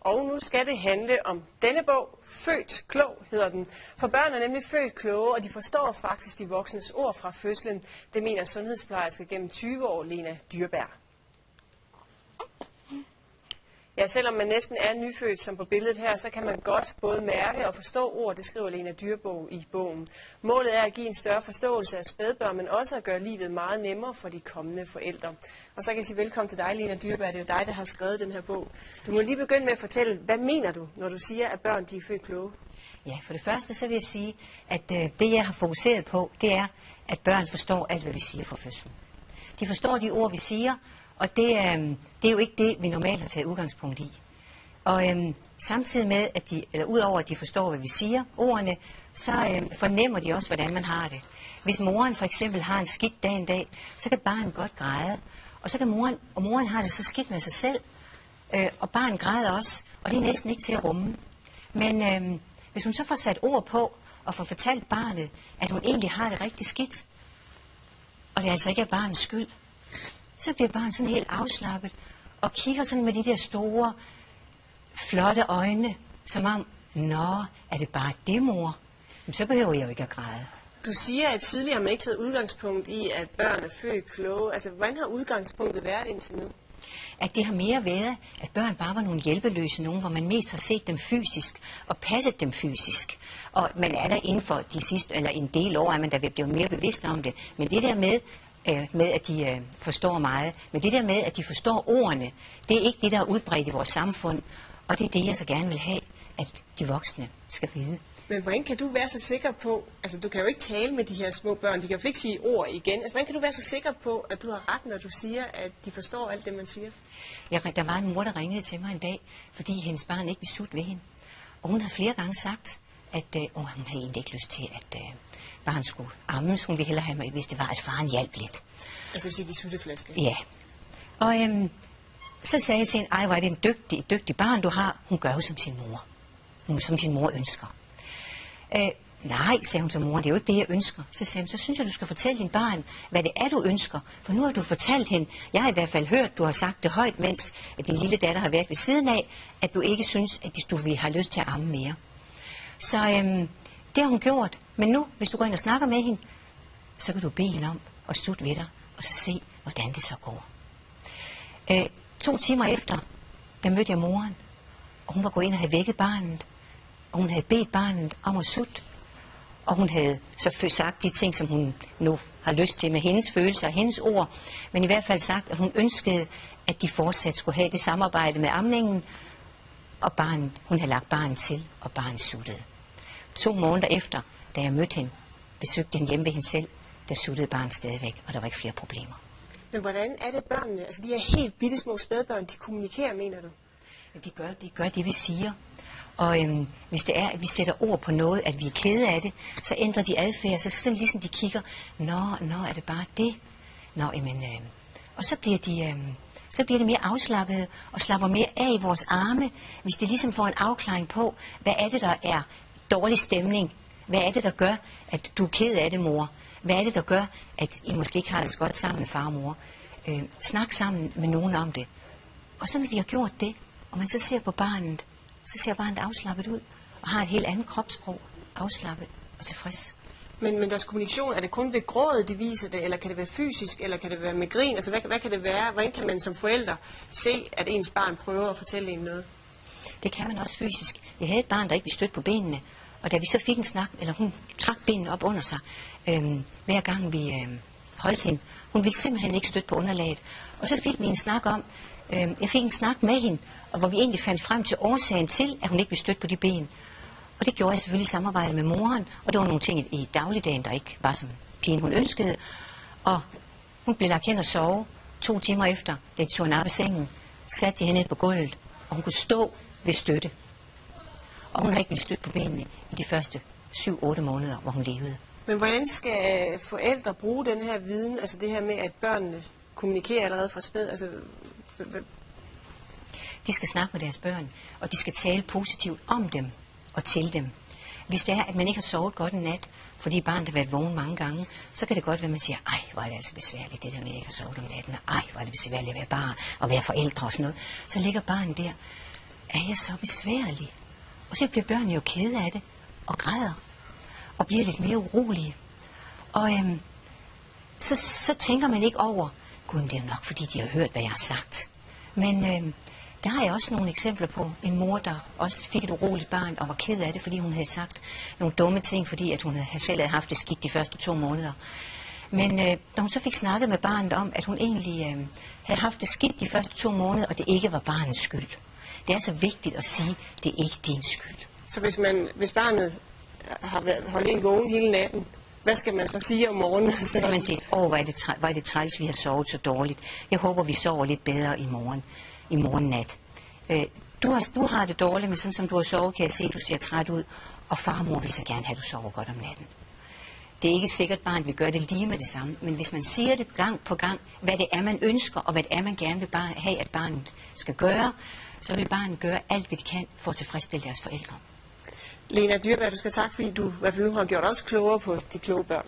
Og nu skal det handle om denne bog, Født Klog hedder den. For børn er nemlig født kloge, og de forstår faktisk de voksnes ord fra fødslen. Det mener sundhedsplejerske gennem 20 år, Lena Dyrberg. Ja, selvom man næsten er nyfødt, som på billedet her, så kan man godt både mærke og forstå ord, det skriver Lena Dyrbog i bogen. Målet er at give en større forståelse af spædbørn, men også at gøre livet meget nemmere for de kommende forældre. Og så kan jeg sige velkommen til dig, Lena Dyrberg. Det er jo dig, der har skrevet den her bog. Du må lige begynde med at fortælle, hvad mener du, når du siger, at børn de er født kloge? Ja, for det første så vil jeg sige, at øh, det jeg har fokuseret på, det er, at børn forstår alt, hvad vi siger fra fødslen. De forstår de ord, vi siger, og det, øh, det er jo ikke det, vi normalt har taget udgangspunkt i. Og øh, samtidig med, at de, eller udover at de forstår, hvad vi siger, ordene, så øh, fornemmer de også, hvordan man har det. Hvis moren for eksempel har en skidt dag en dag, så kan barnet godt græde. Og så kan moren, og moren har det så skidt med sig selv, øh, og barnet græder også, og det er næsten ikke til at rumme. Men øh, hvis hun så får sat ord på, og får fortalt barnet, at hun egentlig har det rigtig skidt, og det er altså ikke er barnets skyld, så bliver barnet sådan helt afslappet, og kigger sådan med de der store, flotte øjne, som om, nå, er det bare det, mor? Jamen, så behøver jeg jo ikke at græde. Du siger, at tidligere har man ikke taget udgangspunkt i, at børn er født kloge. Altså, hvordan har udgangspunktet været indtil nu? At det har mere været, at børn bare var nogle hjælpeløse nogen, hvor man mest har set dem fysisk og passet dem fysisk. Og man er der inden for de sidste, eller en del år, er man der blevet mere bevidst om det. Men det der med, øh, med at de øh, forstår meget, men det der med, at de forstår ordene, det er ikke det, der er udbredt i vores samfund. Og det er det, jeg så gerne vil have, at de voksne skal vide. Men hvordan kan du være så sikker på, altså du kan jo ikke tale med de her små børn, de kan jo ikke sige ord igen. Altså hvordan kan du være så sikker på, at du har ret, når du siger, at de forstår alt det, man siger? Jeg, der var en mor, der ringede til mig en dag, fordi hendes barn ikke ville sutte ved hende. Og hun havde flere gange sagt, at øh, hun havde egentlig ikke lyst til, at øh, barnet skulle ammes. Hun ville hellere have mig, hvis det var, at faren hjalp lidt. Altså det vil sige, de sutteflaske? Ja. Og øhm, så sagde jeg til hende, ej, hvor er det en dygtig, dygtig barn, du har. Hun gør jo som sin mor. Hun som sin mor ønsker. Øh, nej, sagde hun til moren, det er jo ikke det, jeg ønsker. Så sagde hun, så synes jeg, du skal fortælle din barn, hvad det er, du ønsker. For nu har du fortalt hende, jeg har i hvert fald hørt, du har sagt det højt, mens at din lille datter har været ved siden af, at du ikke synes, at du vil have lyst til at amme mere. Så øhm, det har hun gjort. Men nu, hvis du går ind og snakker med hende, så kan du bede hende om at slutte ved dig, og så se, hvordan det så går. Øh, to timer efter, der mødte jeg moren, og hun var gået ind og havde vækket barnet, og hun havde bedt barnet om at sutte, og hun havde så sagt de ting, som hun nu har lyst til med hendes følelser og hendes ord, men i hvert fald sagt, at hun ønskede, at de fortsat skulle have det samarbejde med amningen, og barnet, hun havde lagt barnet til, og barnet suttede. To måneder efter, da jeg mødte hende, besøgte hende hjemme ved hende selv, der suttede barnet stadigvæk, og der var ikke flere problemer. Men hvordan er det børnene, altså de her helt bitte små spædbørn, de kommunikerer, mener du? De gør, de gør det, vi siger. Og øhm, hvis det er, at vi sætter ord på noget, at vi er kede af det, så ændrer de adfærd. Så sådan ligesom de kigger, nå, nå, er det bare det? Nå, jamen, øh, og så bliver de... Øh, så bliver det mere afslappet og slapper mere af i vores arme, hvis det ligesom får en afklaring på, hvad er det, der er dårlig stemning? Hvad er det, der gør, at du er ked af det, mor? Hvad er det, der gør, at I måske ikke har det så godt sammen, far og mor? Øh, snak sammen med nogen om det. Og så når de har gjort det, og man så ser på barnet, så ser barnet afslappet ud, og har et helt andet kropssprog, afslappet og tilfreds. Men, men deres kommunikation, er det kun ved grådet, de viser det, eller kan det være fysisk, eller kan det være med grin? Altså, hvad, hvad kan det være? Hvordan kan man som forældre se, at ens barn prøver at fortælle en noget? Det kan man også fysisk. Jeg havde et barn, der ikke ville støtte på benene, og da vi så fik en snak, eller hun trak benene op under sig, øhm, hver gang vi øhm, holdt hende, hun ville simpelthen ikke støtte på underlaget. Og så fik vi en snak om, øhm, jeg fik en snak med hende, og hvor vi egentlig fandt frem til årsagen til, at hun ikke ville støtte på de ben. Og det gjorde jeg selvfølgelig i samarbejde med moren, og det var nogle ting i dagligdagen, der ikke var som pigen hun ønskede. Og hun blev lagt hen og sove to timer efter, da de tog hende op af sengen, satte de hende på gulvet, og hun kunne stå ved støtte. Og hun har ikke ville støtte på benene i de første 7-8 måneder, hvor hun levede. Men hvordan skal forældre bruge den her viden, altså det her med, at børnene kommunikerer allerede fra spæd? Altså, de skal snakke med deres børn, og de skal tale positivt om dem og til dem. Hvis det er, at man ikke har sovet godt en nat, fordi barnet har været vågen mange gange, så kan det godt være, at man siger, ej, hvor er det altså besværligt, det der med, at jeg ikke har sovet om natten, ej, hvor er det besværligt at være barn og være forældre og sådan noget. Så ligger barnet der er jeg så besværlig? Og så bliver børnene jo kede af det, og græder, og bliver lidt mere urolige. Og øhm, så, så tænker man ikke over, gud, det er nok fordi, de har hørt, hvad jeg har sagt. Men øhm, der har jeg også nogle eksempler på en mor, der også fik et uroligt barn og var ked af det, fordi hun havde sagt nogle dumme ting, fordi at hun havde, selv havde haft det skidt de første to måneder. Men øh, da hun så fik snakket med barnet om, at hun egentlig øh, havde haft det skidt de første to måneder, og det ikke var barnets skyld. Det er så vigtigt at sige, at det er ikke din skyld. Så hvis, man, hvis barnet har holdt en vågen hele natten, hvad skal man så sige om morgenen? Så kan man sige, åh, hvor er det, træ, hvor er det træls, vi har sovet så dårligt. Jeg håber, vi sover lidt bedre i morgen, i morgen nat. Øh, du, har, du har det dårligt, men sådan som du har sovet, kan jeg se, at du ser træt ud. Og farmor vil så gerne have, at du sover godt om natten. Det er ikke sikkert, at barnet vil gøre det lige med det samme, men hvis man siger det gang på gang, hvad det er, man ønsker, og hvad det er, man gerne vil bare have, at barnet skal gøre, så vil barnet gøre alt, hvad de kan for at tilfredsstille deres forældre. Lena Dyrberg, du skal tak, fordi du i hvert fald nu har gjort os klogere på de kloge børn.